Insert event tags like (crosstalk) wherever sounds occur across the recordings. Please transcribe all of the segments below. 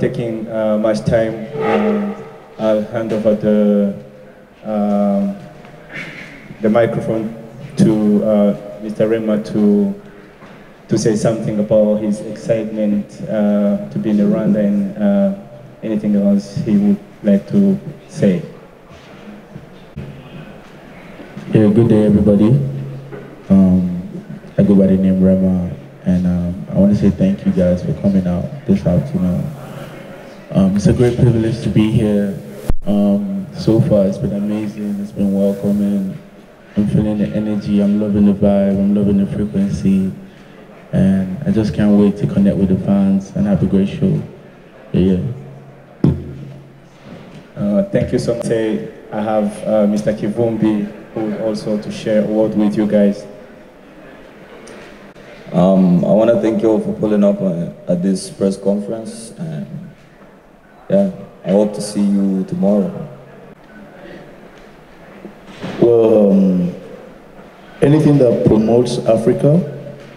taking much time, I'll hand over the, um, the microphone to uh, Mr. Rema to, to say something about his excitement uh, to be in Rwanda and uh, anything else he would like to say. Yeah, good day everybody. Um, I go by the name Rema and um, I want to say thank you guys for coming out this afternoon. Um, it's a great privilege to be here. Um, so far it's been amazing, it's been welcoming. I'm feeling the energy, I'm loving the vibe, I'm loving the frequency. And I just can't wait to connect with the fans and have a great show. Yeah, yeah. Uh, thank you so much. I have uh, Mr. Kivumbi who also to share a word with you guys. Um, I want to thank you all for pulling up uh, at this press conference, and yeah, I hope to see you tomorrow. Well, um, anything that promotes Africa,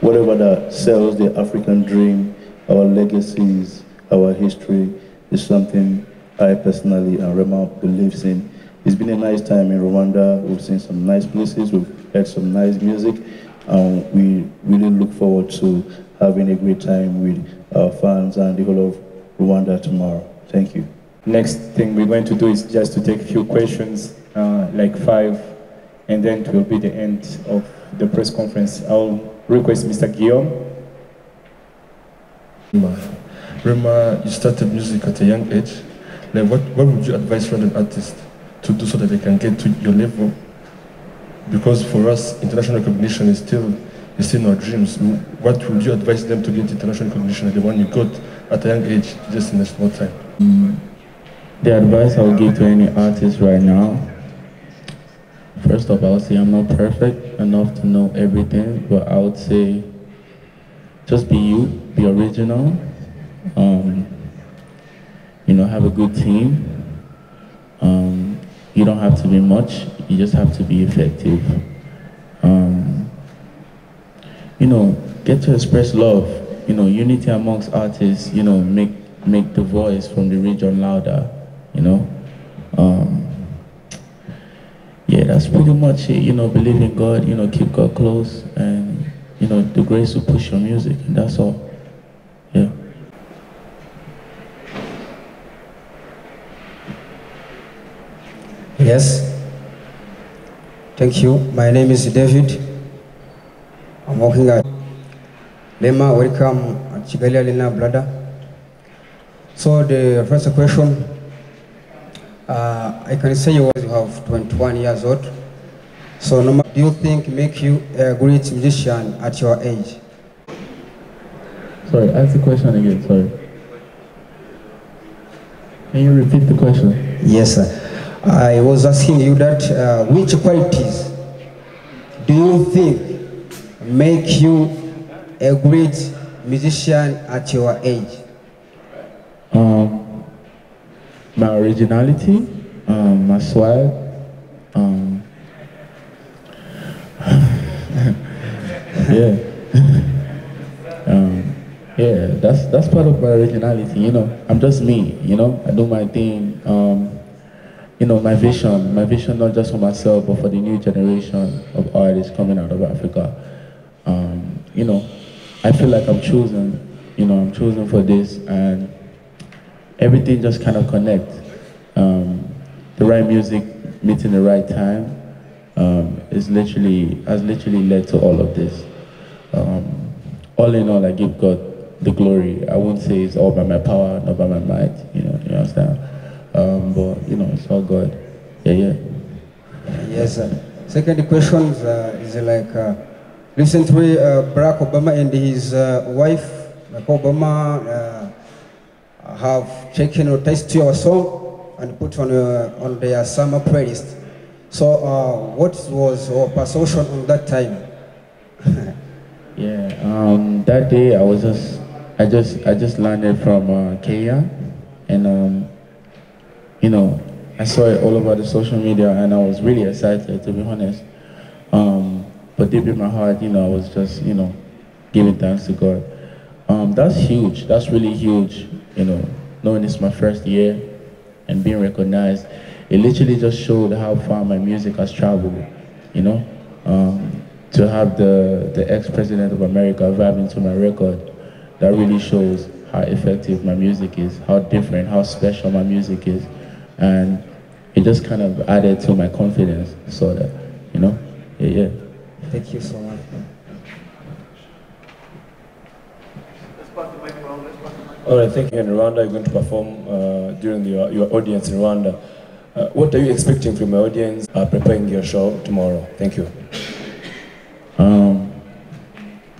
whatever that sells the African dream, our legacies, our history, is something I personally and Rema believes in. It's been a nice time in Rwanda. We've seen some nice places. We've heard some nice music. And we really look forward to having a great time with our fans and the whole of Rwanda tomorrow. Thank you. Next thing we're going to do is just to take a few questions, uh, like five, and then it will be the end of the press conference. I'll request Mr. Guillaume. Rema, you started music at a young age. Like, what, what would you advise Rwandan artists to do so that they can get to your level? Because for us, international recognition is still is still our dreams. What would you advise them to get international recognition the one you got at a young age, just in a small time? The advice I would give to any artist right now, first of all, say I'm not perfect enough to know everything, but I would say just be you, be original, um, you know, have a good team. Um, you don't have to be much, you just have to be effective. Um, you know, get to express love, you know, unity amongst artists, you know, make, make the voice from the region louder, you know. Um, yeah, that's pretty much it, you know, believe in God, you know, keep God close, and, you know, the grace to push your music, and that's all, yeah. Yes. Thank you. My name is David. I'm working at Lema. Welcome at Kigali Alina Brother. So the first question, uh, I can say you have 21 years old. So no, do you think make you a great musician at your age? Sorry, ask the question again, sorry. Can you repeat the question? Yes, sir. I was asking you that uh, which qualities do you think make you a great musician at your age? Um, my originality, um, my swag, um, (laughs) yeah, (laughs) um, yeah. That's that's part of my originality. You know, I'm just me. You know, I do my thing. Um, you know, my vision, my vision not just for myself, but for the new generation of artists coming out of Africa. Um, you know, I feel like I'm chosen, you know, I'm chosen for this, and everything just kind of connects. Um, the right music meeting the right time um, is literally, has literally led to all of this. Um, all in all, I give God the glory. I won't say it's all by my power, not by my might, you know, you understand? Um, but you know, it's all good. Yeah, yeah. Yes, sir. Second question uh, is like uh, recently uh, Barack Obama and his uh, wife, Barack Obama, uh, have taken taste to your song and put on uh, on their summer playlist. So, what was your perception on that time? (laughs) yeah, um, that day I was just, I just, I just landed from Kenya, and um, you know, I saw it all over the social media and I was really excited, to be honest. Um, but deep in my heart, you know, I was just, you know, giving thanks to God. Um, that's huge. That's really huge. you know, knowing it's my first year and being recognized, it literally just showed how far my music has traveled, you know. Um, to have the, the ex-president of America vibing to my record, that really shows how effective my music is, how different, how special my music is. And it just kind of added to my confidence, so that, you know, yeah, yeah. Thank you so much. All right, thank you. In Rwanda, you're going to perform uh, during the, your audience in Rwanda. Uh, what are you expecting from your audience uh, preparing your show tomorrow? Thank you. Um,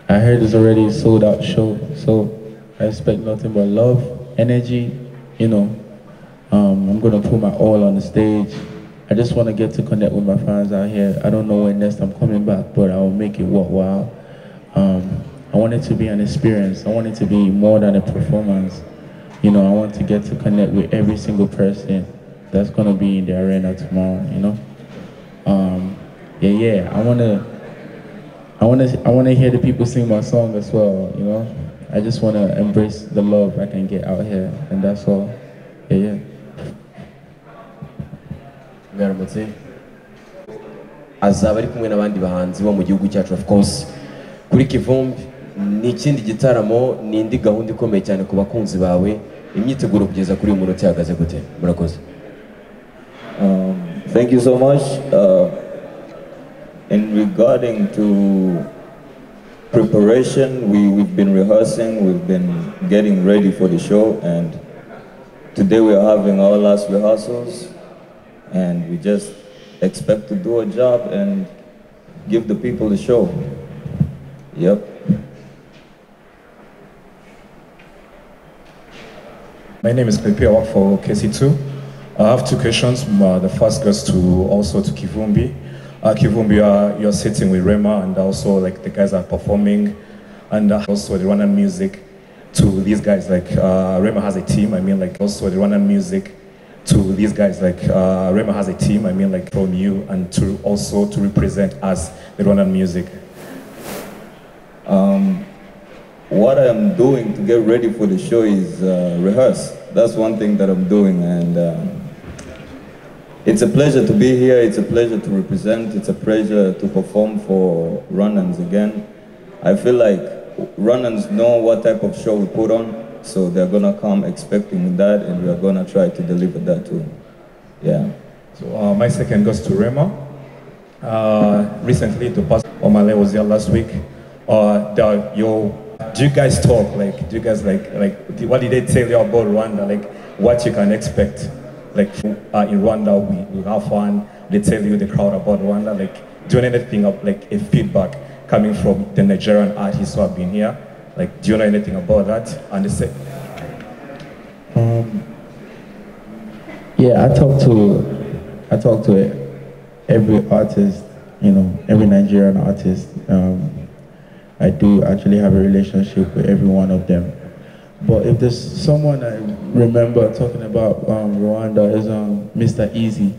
I heard it's already sold out show, so I expect nothing but love, energy, you know. Um, I'm gonna put my all on the stage. I just wanna get to connect with my fans out here. I don't know when next I'm coming back, but I'll make it worthwhile. Um, I want it to be an experience. I want it to be more than a performance. You know, I want to get to connect with every single person that's gonna be in the arena tomorrow, you know? Um, yeah, yeah, I wanna, I wanna, I wanna hear the people sing my song as well, you know? I just wanna embrace the love I can get out here, and that's all. Yeah, yeah. mwaramutse azaba ari kumwe n'abandi bahanzi bo mu gihugu cyacu of course kuri kivumbi ni ikindi gitaramo ni indi gahunda ikomeye cyane ku bakunzi bawe imyiteguro kugeza kuri uyu gute murakoze Um, thank you so much. Uh, in regarding to preparation, we, we've been rehearsing, we've been getting ready for the show, and today we are having our last rehearsals, and we just expect to do a job and give the people the show. Yep. My name is Pepe, I work for KC2. I have two questions. Uh, the first goes to also to Kivumbi. Uh, Kivumbi, uh, you're sitting with Rema and also like the guys are performing and uh, also the Rwandan music to these guys like uh, Rema has a team. I mean like also the Rwandan music to these guys like uh, Rema has a team. I mean like from you and to also to represent us the Rwandan music. Um, what I'm doing to get ready for the show is uh, rehearse. That's one thing that I'm doing, and um, it's a pleasure to be here. It's a pleasure to represent. It's a pleasure to perform for Rwandans again. I feel like Rwandans know what type of show we put on, so they're gonna come expecting that, and we're gonna try to deliver that too. Yeah. So uh, my second goes to Rema. Uh, recently, the past Omah Lay was here last week. Uh, the, yo, do you guys talk like? Do you guys like like? What did they tell you about Rwanda? Like what you can expect? Like uh, in Rwanda, we, we have fun. They tell you the crowd about Rwanda. Like do you know anything of like a feedback coming from the Nigerian artists who have been here? Like do you know anything about that? And they say, Um, yeah, I talk to, I talk to every artist, you know, every Nigerian artist. Um, I do actually have a relationship with every one of them. But if there's someone I remember talking about um, Rwanda is um, Mr Eazi.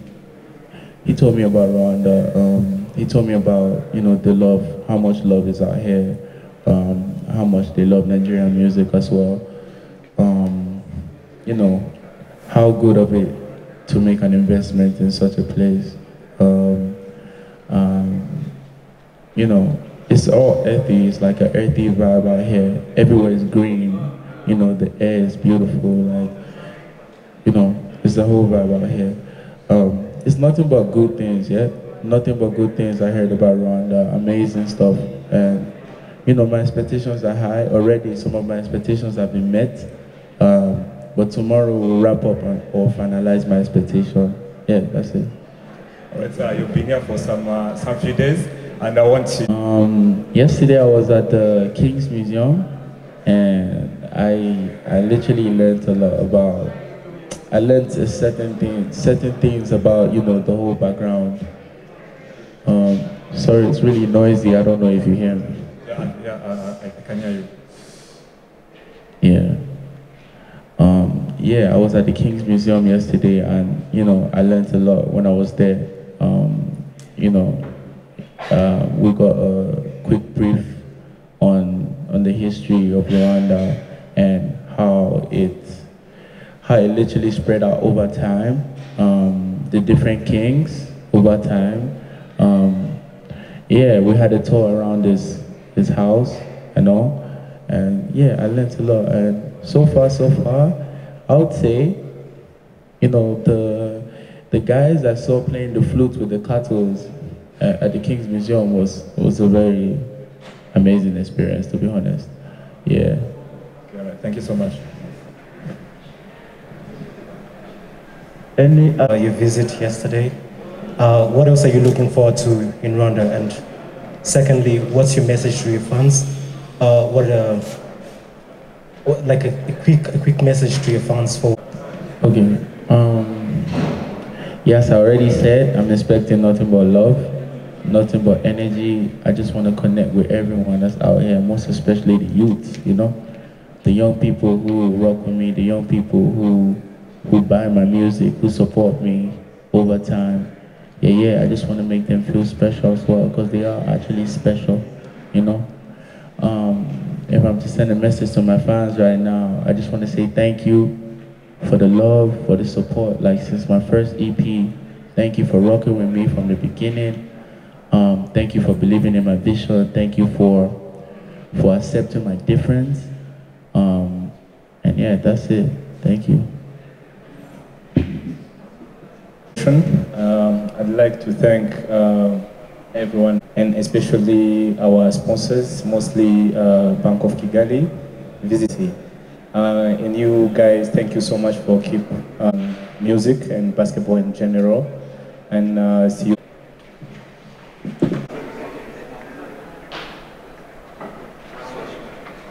He told me about Rwanda. Um, he told me about you know the love, how much love is out here, um, how much they love Nigerian music as well. Um, you know, how good of it to make an investment in such a place. Um, you know, it's all earthy. It's like an earthy vibe out here. Everywhere is green. You know, the air is beautiful. Like, you know, it's the whole vibe out here. Um, it's nothing but good things, yeah. Nothing but good things I heard about Rwanda. Amazing stuff, and you know, my expectations are high already. Some of my expectations have been met. Um, but tomorrow we'll wrap up and, or finalize my expectation. Yeah, that's it. all right, uh, you've been here for some uh, some few days, and I want to. Um, yesterday I was at the King's Museum and I I literally learned a lot about I learned a certain things certain things about you know the whole background. Um, sorry, it's really noisy. I don't know if you hear me. Yeah, yeah, uh, I, I can hear you. Yeah. Um, yeah, I was at the King's Museum yesterday, and you know, I learned a lot when I was there. Um, you know, uh, we got a quick brief on on the history of Rwanda and how it how it literally spread out over time, um, the different kings over time. Um, yeah, we had a tour around his, his house and all. And yeah, I learned a lot. And so far, so far, I would say, you know, the, the guys I saw playing the flute with the cattle at, at the King's Museum was, was a very amazing experience, to be honest. Yeah. Okay, all right. Thank you so much. Any uh, you visit yesterday. Uh, what else are you looking forward to in Rwanda? And secondly, what's your message to your fans? Uh, what, uh, what, like a, a, quick, a quick message to your fans for? Okay. Um, yes, I already said I'm expecting nothing but love, nothing but energy. I just want to connect with everyone that's out here, most especially the youth. You know, the young people who rock with me, the young people who who buy my music, who support me over time. Yeah, yeah, I just want to make them feel special as well because they are actually special, you know. Um, if I'm to send a message to my fans right now, I just want to say thank you for the love, for the support. Like since my first EP, thank you for rocking with me from the beginning. Um, thank you for believing in my vision. Thank you for for accepting my difference. Um, and yeah, that's it. Thank you. Um, I'd like to thank uh, everyone and especially our sponsors, mostly uh, Bank of Kigali, Visit. Uh, and you guys, thank you so much for keep um, music and basketball in general. And uh, see you.